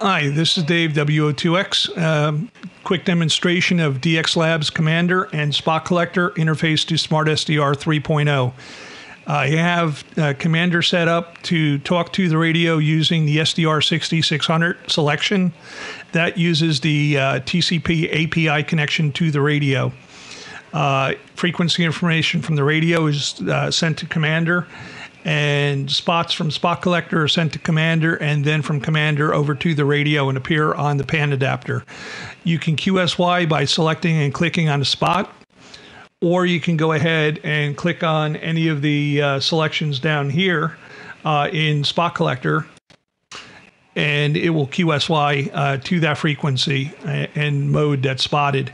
Hi, this is Dave, WO2X. Um, quick demonstration of DX Labs Commander and Spot Collector interface to Smart SDR 3.0. I have uh, Commander set up to talk to the radio using the SDR 6600 selection. That uses the uh, TCP API connection to the radio. Uh, frequency information from the radio is uh, sent to Commander and spots from spot collector are sent to commander and then from commander over to the radio and appear on the pan adapter. You can qsy by selecting and clicking on a spot or you can go ahead and click on any of the uh, selections down here uh, in spot collector and it will qsy uh, to that frequency and mode that's spotted.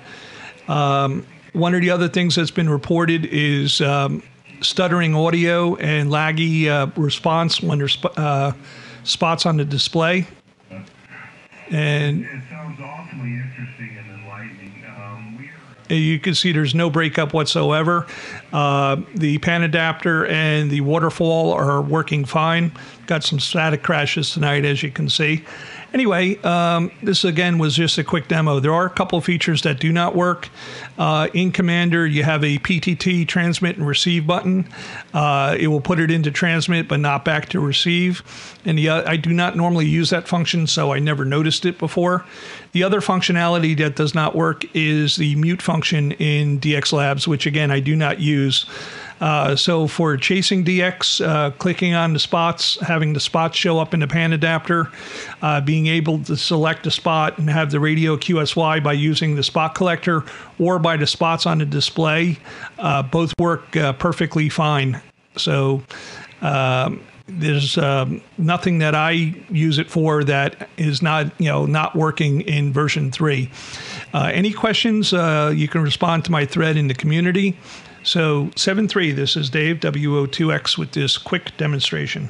Um, one of the other things that's been reported is um, stuttering audio and laggy uh, response when there's uh, spots on the display. And it sounds awfully interesting and enlightening. You can see there's no breakup whatsoever. Uh, the pan adapter and the waterfall are working fine. Got some static crashes tonight, as you can see. Anyway, um, this again was just a quick demo. There are a couple features that do not work. Uh, in Commander, you have a PTT transmit and receive button. Uh, it will put it into transmit, but not back to receive. And the, uh, I do not normally use that function, so I never noticed it before. The other functionality that does not work is the mute function in DX Labs, which again I do not use. Uh, so for chasing DX, uh, clicking on the spots, having the spots show up in the pan adapter, uh, being able to select a spot and have the radio QSY by using the spot collector or by the spots on the display, uh, both work uh, perfectly fine. So um, there's um, nothing that I use it for that is not you know not working in version three. Uh, any questions? Uh, you can respond to my thread in the community. So 7.3, this is Dave, WO2X, with this quick demonstration.